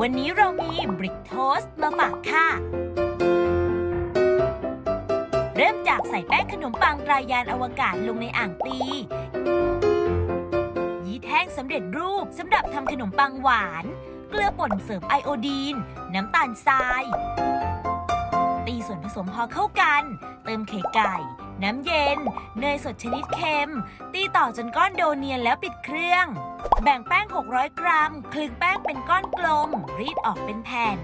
วันนี้เรามีบริกโทสต์มาฝากค่ะ เริ่มจากใส่แป้งขนมปังตรายานอวกาศลงในอ่างตี ยีแห้งสำเร็จรูปสำหรับทำขนมปังหวาน เกลือป่นเสริมไอโอดีน น้ำตาลทราย สมพอเข้ากัน เติมไข่ไก่ น้ำเย็น เนยสดชนิดเค็ม ตีต่อจนก้อนโดเนียนแล้วปิดเครื่อง แบ่งแป้ง 600 กรัม คลึงแป้งเป็นก้อนกลม รีดออกเป็นแผ่น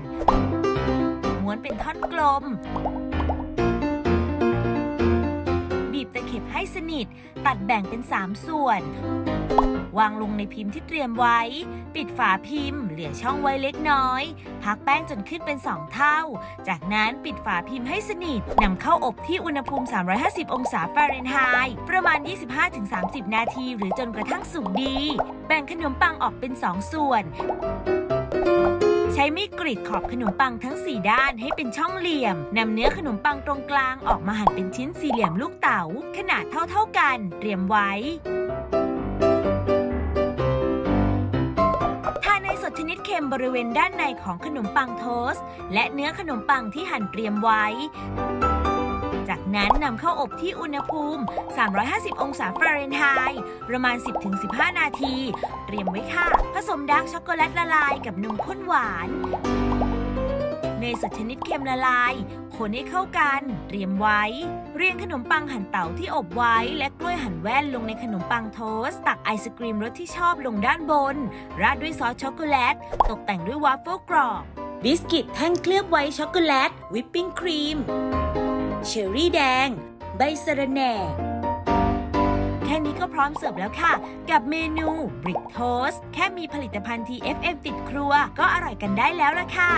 ม้วนเป็นท่อนกลม บีบตะเข็บให้สนิท ตัดแบ่งเป็น 3 ส่วน วางลงในพิมพ์ที่เตรียมไว้ ปิดฝาพิมพ์ เหลือช่องไว้เล็กน้อย พักแป้งจนขึ้นเป็น 2 เท่า จากนั้นปิดฝาพิมพ์ให้สนิทนำเข้าอบที่อุณหภูมิ 350 องศาฟาเรนไฮต์ประมาณ 25-30 นาที หรือจนกระทั่งสุกดี แบ่งขนมปังออกเป็น 2 ส่วนใช้มีดกรีดขอบขนมปังทั้ง 4 ด้านให้เป็นช่องเหลี่ยม นำเนื้อขนมปังตรงกลางออกมาหั่นเป็นชิ้นสี่เหลี่ยมลูกเต๋าขนาดเท่าๆกัน เตรียมไว้ ชนิดเค็มบริเวณด้านในของขนมปังโทสต์และเนื้อขนมปังที่หั่นเตรียมไว้ จากนั้นนำเข้าอบที่อุณหภูมิ 350 องศาฟาเรนไฮต์ประมาณ 10-15 นาที เตรียมไว้ค่ะ ผสม dark chocolate ละลายกับนมข้นหวาน เนยสดชนิดเค็มละลาย คนให้เข้ากันเตรียมไว้ เรียงขนมปังหั่นเต๋าที่อบไว้ และกล้วยหั่นแว่นลงในขนมปัง toast ตักไอศกรีมรสที่ชอบลงด้านบน ราดด้วยซอสช็อกโกแลต ตกแต่งด้วยวาฟเฟิลกรอบ บิสกิตแท่งเคลือบ white chocolate whipping cream เชอร์รี่แดง ใบสะระแหน่แค่นี้ก็พร้อมเสิร์ฟแล้วค่ะ กับเมนู brick toast แค่มีผลิตภัณฑ์ TFM ติดครัว ก็อร่อยกันได้แล้วล่ะค่ะ